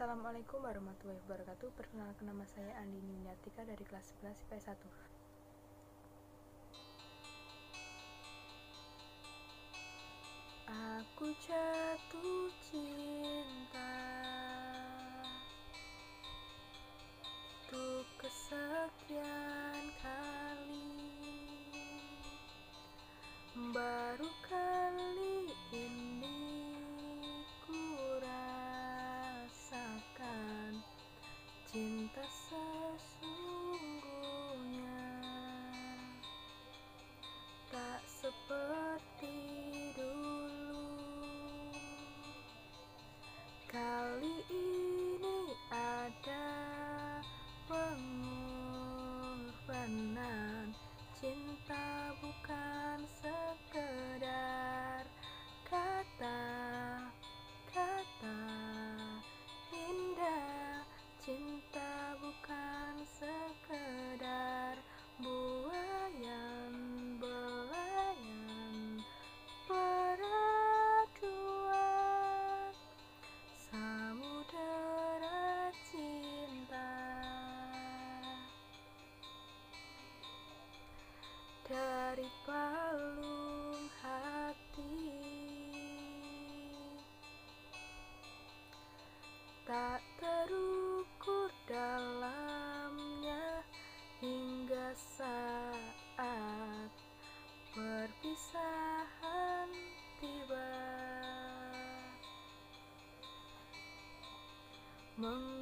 Assalamualaikum warahmatullahi wabarakatuh. Perkenalkan nama saya Andini Nyatika dari kelas 11 IPS 1 Aku jatuh cinta Untuk kesekian kali. Baru dari palung hati. Tak terukur dalamnya hingga saat perpisahan tiba. Mengundang